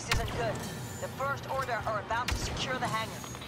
This isn't good. The First Order are about to secure the hangar.